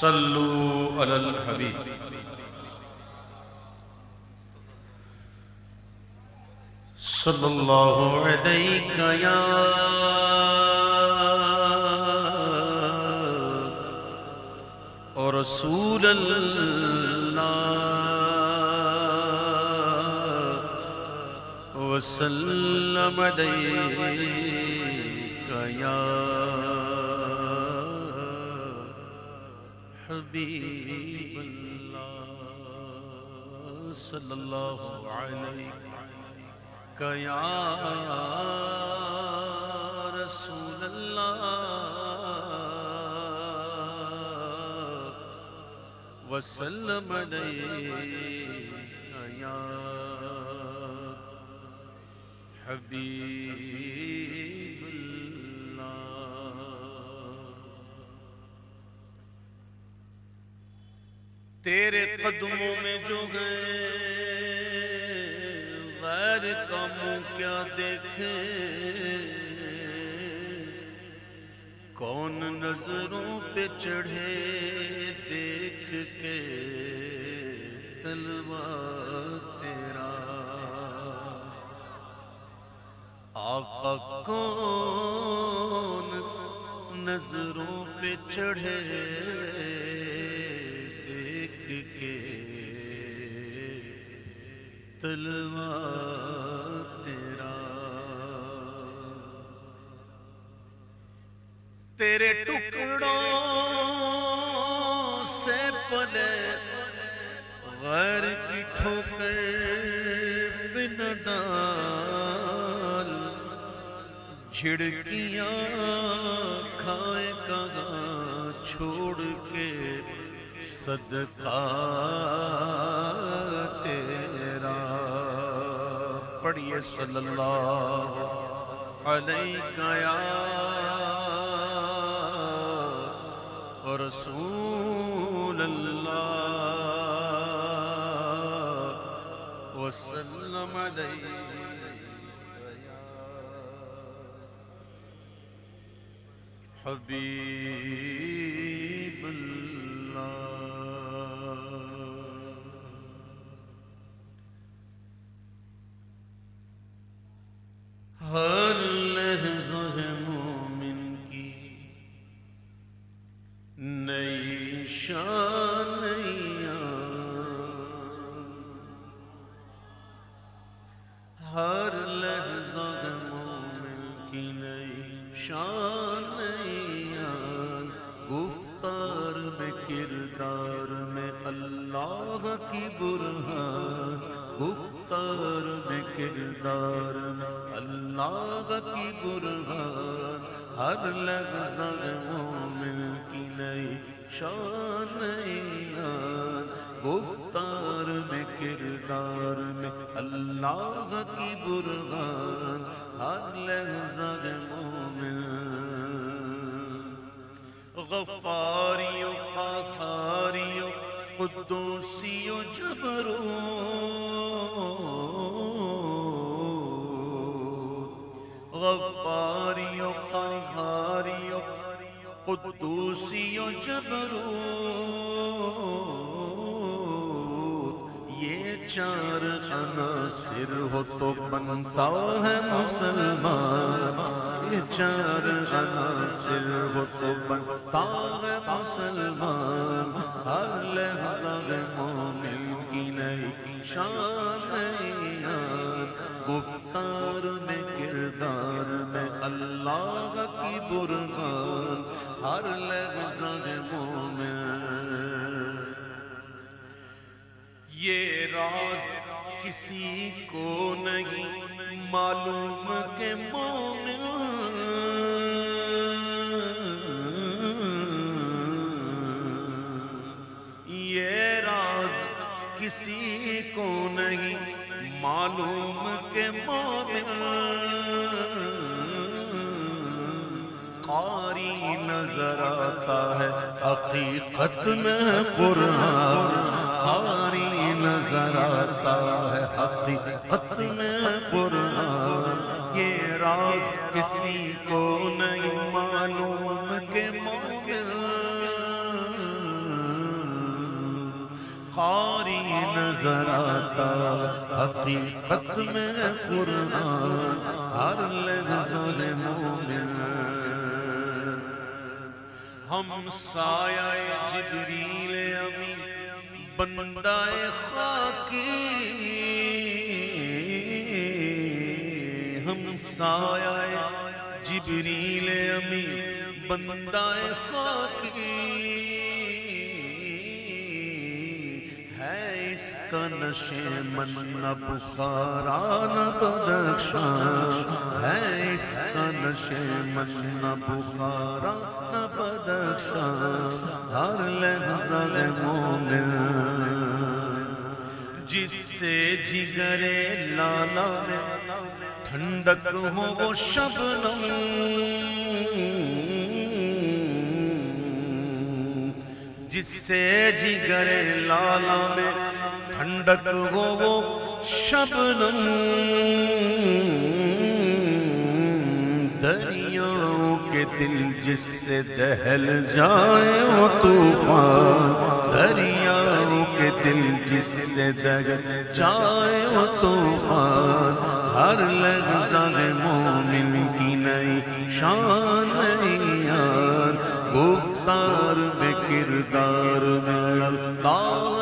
صلوا على الحبيب صلى الله عليك يا رسول الله وسلم عليك يا حبيب الله صلى الله عليك يا رسول الله وسلم عليك يا حبيب تیرے قدموں میں جو ہے، غیر کا منہ کیا دیکھے؟ کون نظروں پہ چڑھے دیکھ کے تلوا تیرا؟ آقا کون نظروں پہ چڑھے تلوا تیرا۔ تیرے ٹکڑوں سے پلے غیر کی ٹھوکر بنا ڈال۔ جھڑکیاں کھائے کہاں چھوڑ کے صدقہ۔ پڑھئے صلی اللہ علیہ یا رسول اللہ وسلم علیہ حبیب کردار میں اللہ کی برہان، گفتار میں کردار میں اللہ کی برہان۔ ہر لحظہ مومن کی نئی شانیاں گفتار میں کردار میں اللہ کی برہان۔ ہر لحظہ مومن غفاریو قاخاریو قدوسیو جبرو غفاریو قاخاریو قدوسیو جبرو یہ چار عناصر ہو تو بنتا ہے مسلمان۔ یہ چار عناصر ہو تو بنتا ہے مسلمان، ہر لحظہ مومن کی نئی شانیاں گفتار میں کردار میں اللہ کی برہان، ہر لحظہ مومن۔ یہ راز کسی کو نہیں، معلوم کہ مومن معلوم کہ مومن، قاری نظر آتا ہے حقیقت میں قرآن، قاری نظر آتا ہے حقیقت میں قرآن۔ یہ راز کسی کو نہیں معلوم نظر آتا، حقیقت میں قرآن، ہر لحظہ مومن۔ ہم سایہ جبریل امی، بندہ خاکی۔ ہم سایہ جبریل امی، بندہ خاکی۔ ہے کا نشے من نہ بخارا نہ بدخشان ہے اس کا نشے من نہ بخارا نہ بدخشان ہر لحظہ مومن جس سے جگر لالا میں ٹھنڈک ہو وہ شبنم جس سے جگر لالا میں ٹھنڈک ہو وہ شبنم دریاؤں کے دل جس سے دہل جائے وہ طوفان دریاؤں کے دل جس سے دہل جائے وہ طوفان ہر لحظہ مومن کی نئی شان نئی یار گفتار دے کردار دے اللہ